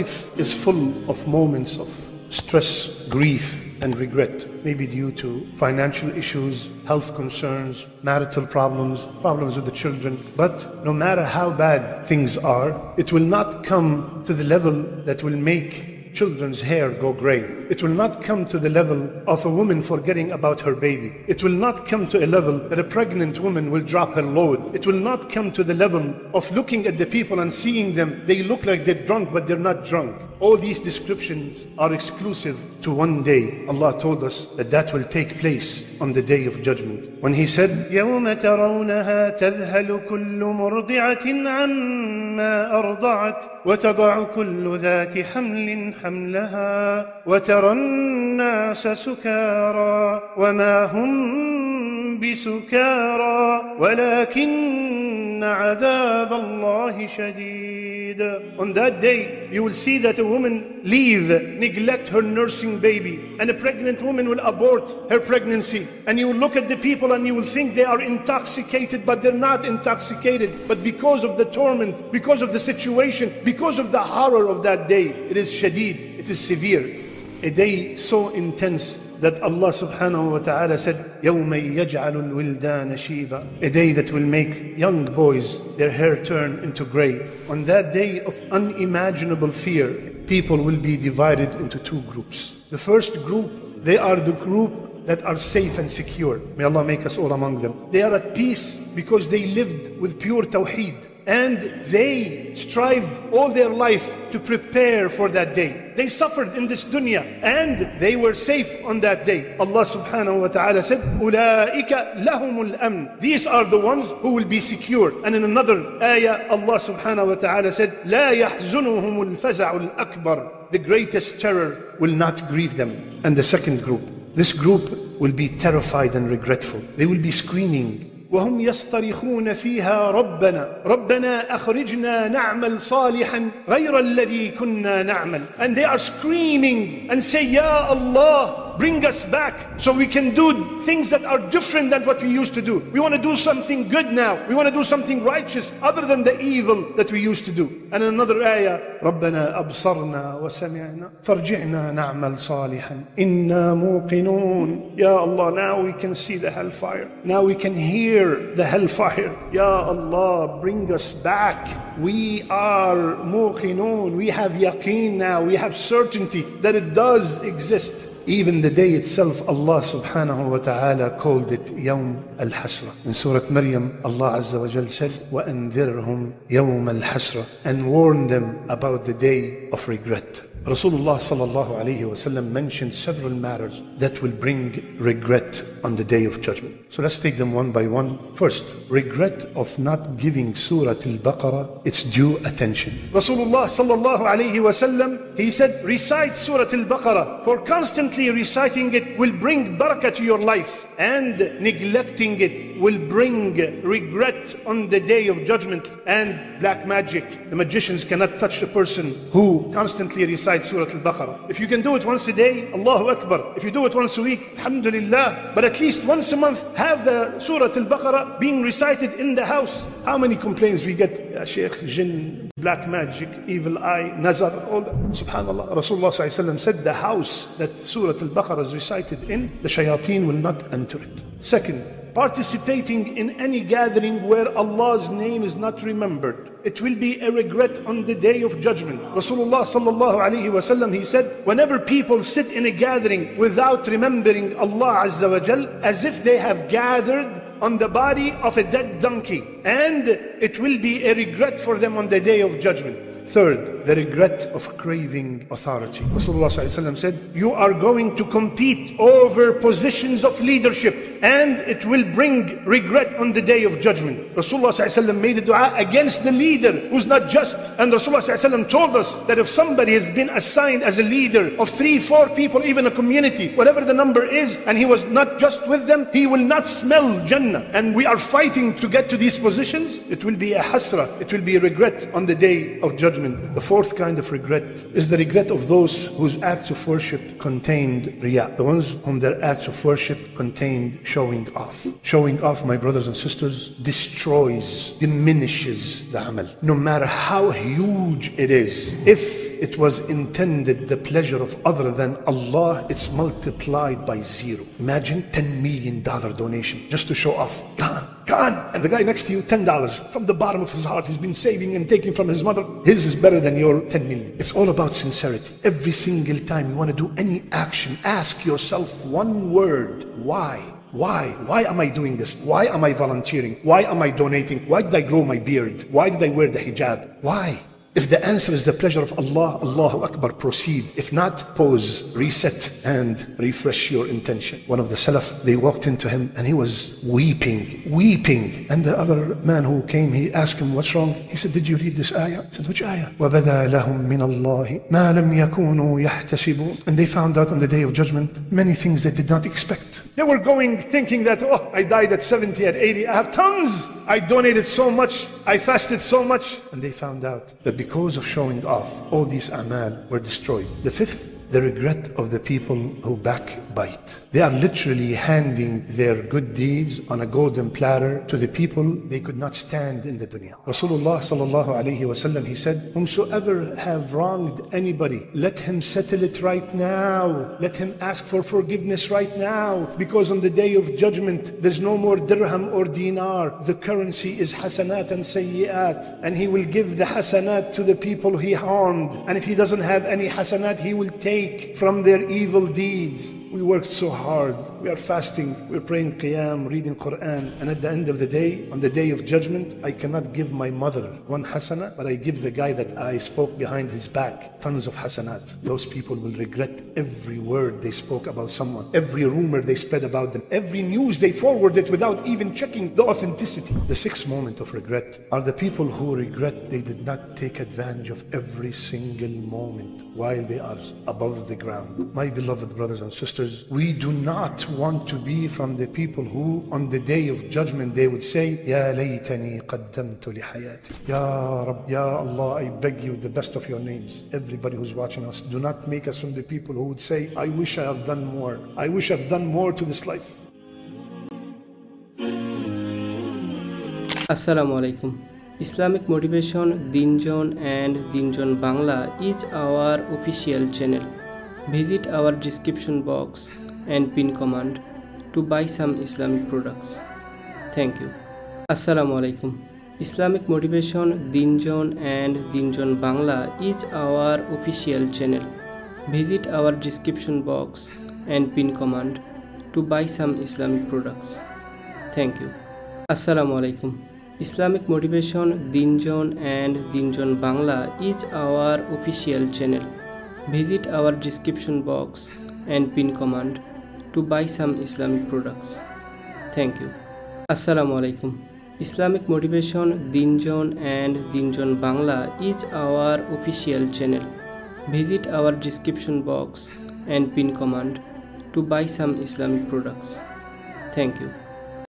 life is full of moments of stress, grief, and regret, maybe due to financial issues, health concerns, marital problems, problems with the children. But no matter how bad things are, it will not come to the level that will make children's hair go gray. It will not come to the level of a woman forgetting about her baby. It will not come to a level that a pregnant woman will drop her load. It will not come to the level of looking at the people and seeing them. They look like they're drunk, but they're not drunk. All these descriptions are exclusive to one day. Allah told us that that will take place on the day of judgment. When He said, يوم ترونها تذهل كل مرضعة عما أرضعت وتضع كل ذات حمل حملها وترى الناس سكارى وما هم بسكارى ولكن عذاب الله شديد On that day you will see that a woman leave, neglect her nursing baby and a pregnant woman will abort her pregnancy and you will look at the people and you will think they are intoxicated but they're not intoxicated but because of the torment, because of the situation, because of the horror of that day it is shadid, it is severe a day so intense that Allah subhanahu wa ta'ala said, يَوْمَ يَجْعَلُ الْوِلْدَانَ شِيبًا A day that will make young boys, their hair turn into gray. On that day of unimaginable fear, people will be divided into two groups. The first group, they are the group that are safe and secure. May Allah make us all among them. They are at peace because they lived with pure tawheed and they strived all their life to prepare for that day. They suffered in this dunya and they were safe on that day. Allah subhanahu wa ta'ala said, أُولَٰئِكَ لَهُمُ الْأَمْنِ These are the ones who will be secure. And in another ayah, Allah subhanahu wa ta'ala said, لَا يَحْزُنُهُمُ الْفَزَعُ الْأَكْبَرُ The greatest terror will not grieve them. And the second group, this group will be terrified and regretful. They will be screaming, وهم يصطرخون فيها ربنا. ربنا أخرجنا نعمل صالحا غير الذي كنا نعمل. And they are screaming and say يا الله bring us back so we can do things that are different than what we used to do we want to do something good now we want to do something righteous other than the evil that we used to do and another ayah ربنا أبصرنا وسمعنا فرجعنا نعمل صالحا إنا موقنون يا Allah now we can see the hellfire now we can hear the hellfire Ya Allah bring us back we are موقنون we have yaqeen now we have certainty that it does exist even the day itself, Allah subhanahu wa ta'ala called it Yawm al-Hasra. In Surah Maryam, Allah Azza wa Jal said, وَأَنذِرْهُمْ يَوْمَ الْحَسْرَةِ And warn them about the day of regret. Rasulullah sallallahu alayhi mentioned several matters that will bring regret on the day of judgment. So let's take them one by one. First, regret of not giving Surah Al-Baqarah its due attention. Rasulullah sallallahu alayhi he said, recite Surah Al-Baqarah, for constantly reciting it will bring barakah to your life, and neglecting it will bring regret on the day of judgment and black magic. The magicians cannot touch a person who constantly recites Surah Al-Baqarah. If you can do it once a day, Allahu Akbar. If you do it once a week, Alhamdulillah. But at least once a month, have the Surah Al-Baqarah being recited in the house. How many complaints we get? Ya Shaykh, jinn, black magic, evil eye, nazar, all that. Subhanallah. Rasulullah said the house that Surah Al-Baqarah is recited in, the shayateen will not enter it. Second, participating in any gathering where Allah's name is not remembered. It will be a regret on the day of judgment. Rasulullah sallallahu alaihi wasallam he said, whenever people sit in a gathering without remembering Allah azza wa jal, as if they have gathered on the body of a dead donkey, and it will be a regret for them on the day of judgment. Third, the regret of craving authority. Rasulullah said, You are going to compete over positions of leadership and it will bring regret on the day of judgment. Rasulullah made a dua against the leader who's not just. And Rasulullah told us that if somebody has been assigned as a leader of three, four people, even a community, whatever the number is, and he was not just with them, he will not smell Jannah. And we are fighting to get to these positions. It will be a hasra, it will be regret on the day of judgment judgment. The fourth kind of regret is the regret of those whose acts of worship contained riyah, the ones whom their acts of worship contained showing off. Showing off, my brothers and sisters, destroys, diminishes the amal, no matter how huge it is. If it was intended the pleasure of other than Allah, it's multiplied by zero. Imagine $10 million donation just to show off. Gone, gone. And the guy next to you, $10 from the bottom of his heart. He's been saving and taking from his mother. His is better than your 10 million. It's all about sincerity. Every single time you want to do any action, ask yourself one word. Why? Why? Why am I doing this? Why am I volunteering? Why am I donating? Why did I grow my beard? Why did I wear the hijab? Why? If the answer is the pleasure of Allah, Allahu Akbar, proceed. If not, pause, reset, and refresh your intention. One of the Salaf, they walked into him and he was weeping, weeping. And the other man who came, he asked him, What's wrong? He said, Did you read this ayah? He said, Which ayah? وَبَدَى لَهُم مِّنَ اللَّهِ مَا لَمْ يَكُونُوا يَحْتَسِبُونَ And they found out on the day of judgment many things they did not expect. They were going thinking that, oh, I died at 70, at 80, I have tons. I donated so much, I fasted so much. And they found out that because of showing off, all these amal were destroyed. The fifth the regret of the people who backbite. They are literally handing their good deeds on a golden platter to the people they could not stand in the dunya. Rasulullah sallallahu alayhi wasallam, he said, Whomsoever have wronged anybody, let him settle it right now. Let him ask for forgiveness right now. Because on the day of judgment, there's no more dirham or dinar. The currency is hasanat and sayyiat. And he will give the hasanat to the people he harmed. And if he doesn't have any hasanat, he will take take from their evil deeds. We worked so hard. We are fasting. We're praying Qiyam, reading Quran. And at the end of the day, on the day of judgment, I cannot give my mother one hasana, but I give the guy that I spoke behind his back tons of hasanat. Those people will regret every word they spoke about someone, every rumor they spread about them, every news they forwarded without even checking the authenticity. The sixth moment of regret are the people who regret they did not take advantage of every single moment while they are above the ground. My beloved brothers and sisters, sisters, we do not want to be from the people who on the day of judgment they would say, Ya laytani qaddamtu li hayati. Ya Rab, Ya Allah, I beg you the best of your names. Everybody who's watching us, do not make us from the people who would say, I wish I have done more. I wish I've done more to this life. Assalamu alaikum. Islamic Motivation Deenzone and Deenzone Bangla is our official channel. Visit our description box and pin command to buy some Islamic products. Thank you. Assalamu alaikum. Islamic Motivation Dinjon and Dinjon Bangla is our official channel. Visit our description box and pin command to buy some Islamic products. Thank you. Assalamu alaikum. Islamic Motivation Dinjon and Dinjon Bangla is our official channel. Visit our description box and pin command to buy some Islamic products. Thank you. Assalamu alaikum. Islamic Motivation Deenzone and Deenzone Bangla is our official channel. Visit our description box and pin command to buy some Islamic products. Thank you.